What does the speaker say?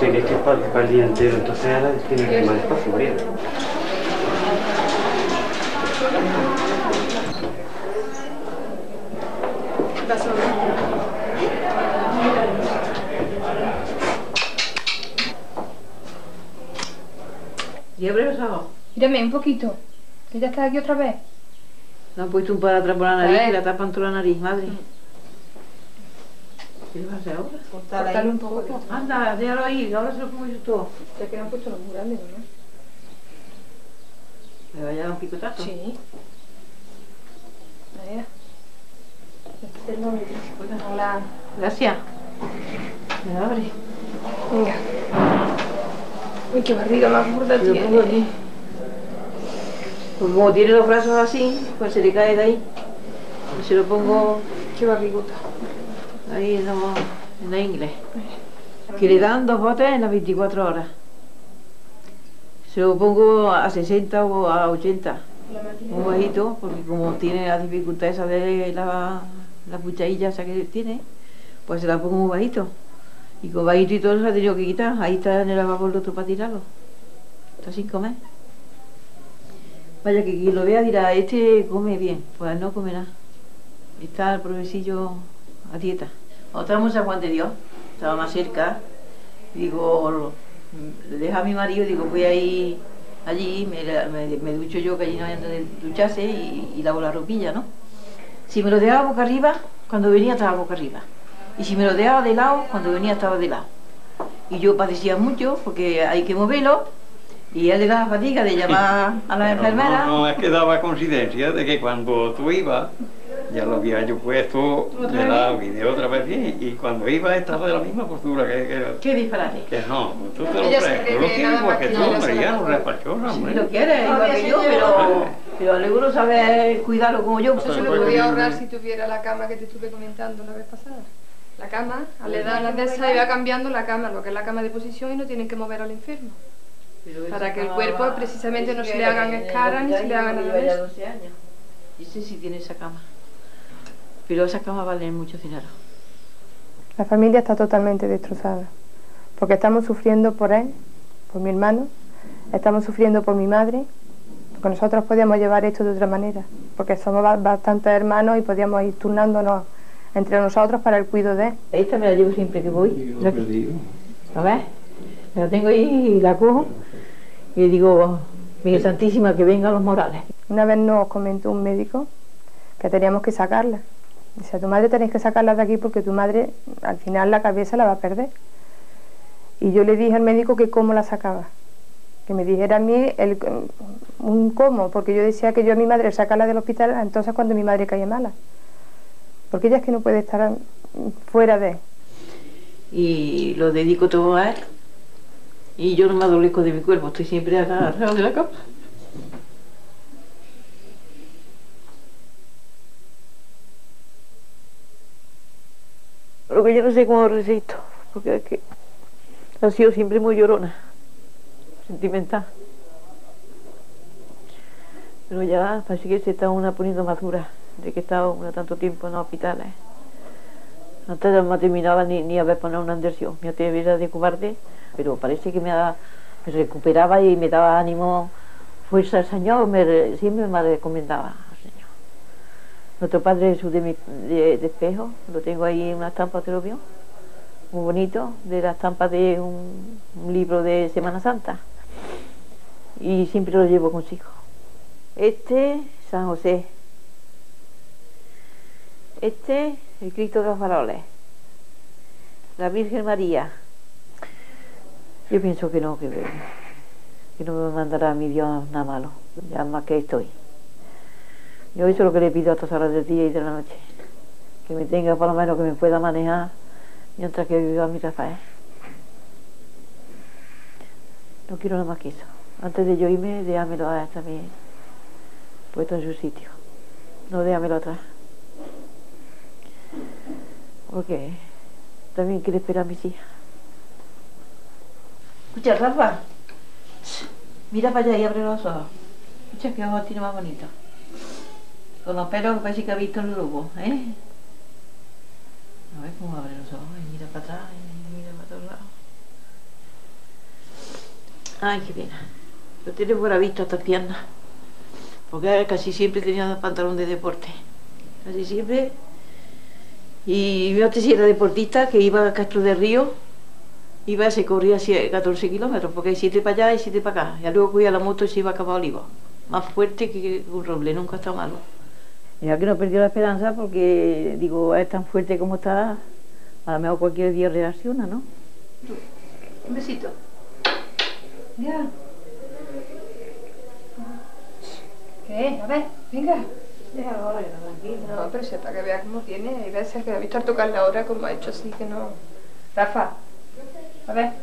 Usted que es para, para el día entero, entonces ahora tiene que ir más despacio, María. ¿Liebre los ojos? Mírame un poquito. Que ya está aquí otra vez. Le han puesto un para atrás por la nariz y la tapan toda la nariz, madre. ¿Qué le va a hacer ahora? Cortarle un poco. Anda, déjalo ahí, ahora se lo pongo yo todo. Ya que no han puesto los muy grandes, ¿no? ¿Le vaya a dar un picotazo? Sí. Ahí. Es el móvil. Hola. Gracias. Me abre. Venga. Uy, qué barriga más gorda Se lo pongo tiene. aquí. Pues como tiene los brazos así, pues se le cae de ahí. Y se lo pongo Qué barriguta. Ahí en, lo- en la inglés. Que le dan dos botes en las 24 horas. Se lo pongo a 60 o a 80. Muy bajito, porque como tiene la dificultad esa de la, la cucharilla esa que tiene, pues se la pongo muy bajito. Y con bajito y todo se la he tenido que quitar. Ahí está en el el otro para tirarlo. Está sin comer. Vaya que quien lo vea dirá, este come bien, pues no come nada. Está el profesillo a dieta. Otra a Juan de Dios, estaba más cerca. Digo, le deja a mi marido, digo, voy a ir allí, me, me, me ducho yo, que allí no hay donde ducharse, y, y lavo la ropilla, ¿no? Si me lo dejaba boca arriba, cuando venía estaba boca arriba. Y si me lo dejaba de lado, cuando venía estaba de lado. Y yo padecía mucho, porque hay que moverlo, y él le daba fatiga de llamar a la enfermera. No, no es que daba coincidencia de que cuando tú ibas, ya lo había yo puesto de lado y de otra vez bien, y cuando iba estaba de la misma postura que, que, ¡Qué disparate! que no, tú te lo crees, cree yo lo quiero nada igual que tú, la María, no Si hombre. lo quiere, igual que yo, pero, pero luego sabe cuidarlo como yo. Eso se lo podía ahorrar si tuviera la cama que te estuve comentando la vez pasada. La cama, dar la de esa iba cambiando la cama, lo que es la cama de posición y no tienen que mover al enfermo. Para que el cuerpo precisamente no se le hagan escaras ni se le hagan nada de eso. Sí tiene esa cama. Pero esas camas valen mucho dinero. La familia está totalmente destrozada, porque estamos sufriendo por él, por mi hermano, estamos sufriendo por mi madre, porque nosotros podíamos llevar esto de otra manera, porque somos ba- bastantes hermanos y podíamos ir turnándonos entre nosotros para el cuidado de él. Esta me la llevo siempre que voy. La que- A ver, la tengo ahí y la cojo. Y le digo, Miguel Santísima, que vengan los morales. Una vez nos comentó un médico que teníamos que sacarla. Dice, a tu madre tenéis que sacarla de aquí porque tu madre al final la cabeza la va a perder. Y yo le dije al médico que cómo la sacaba. Que me dijera a mí el, un cómo, porque yo decía que yo a mi madre sacarla del hospital entonces cuando mi madre caía mala. Porque ella es que no puede estar fuera de. Y lo dedico todo a él. Y yo no me adolezco de mi cuerpo, estoy siempre agarrado de la cama. Lo que yo no sé cómo resisto, porque es que ha sido siempre muy llorona, sentimental. Pero ya parece que se está una poniendo más dura, de que he estado una tanto tiempo en los hospitales. Antes no me terminaba ni, ni haber poner una inversión. Mi tía era de cobarde, pero parece que me, me recuperaba y me daba ánimo, fuerza al Señor, me, re- siempre me recomendaba. Nuestro Padre Jesús de, mi- de, espejo, lo tengo ahí en una estampa, ¿te lo vio? Muy bonito, de la estampa de un, libro de Semana Santa. Y siempre lo llevo consigo. Este, San José. Este, el Cristo de los Faroles. La Virgen María. Yo pienso que no, que, que no me mandará mi Dios nada malo, ya más que estoy. Yo eso es lo que le pido a todas horas del día y de la noche. Que me tenga por lo menos que me pueda manejar mientras que viva mi Rafael. No quiero nada más que eso. Antes de yo irme, déjamelo a también puesto en su sitio. No déjamelo atrás. Porque también quiere esperar a mis hijas. Escucha, Rafa. Mira para allá y abre los ojos. Escucha qué ojos tiene más bonito. Con los pelos que parece que ha visto el lobo, ¿eh? A ver cómo abre los ojos y mira para atrás y mira para todos lados. Ay, qué pena. Yo tiene buena vista estas piernas. Porque casi siempre tenía pantalón de deporte. Casi siempre. Y yo antes era deportista que iba a Castro del Río. Iba, se corría así 14 kilómetros, porque hay 7 para allá y 7 para acá. Y luego cogía la moto y se iba a Cabo Olivo. Más fuerte que un roble, nunca está malo. Ya que no perdió la esperanza porque, digo, es tan fuerte como está, a lo mejor cualquier día reacciona, ¿no? Un besito. Ya. ¿Qué? A ver, venga. No, pero si para que vea cómo tiene, hay veces que ha visto al tocar la hora como ha hecho así que no. Rafa, a ver.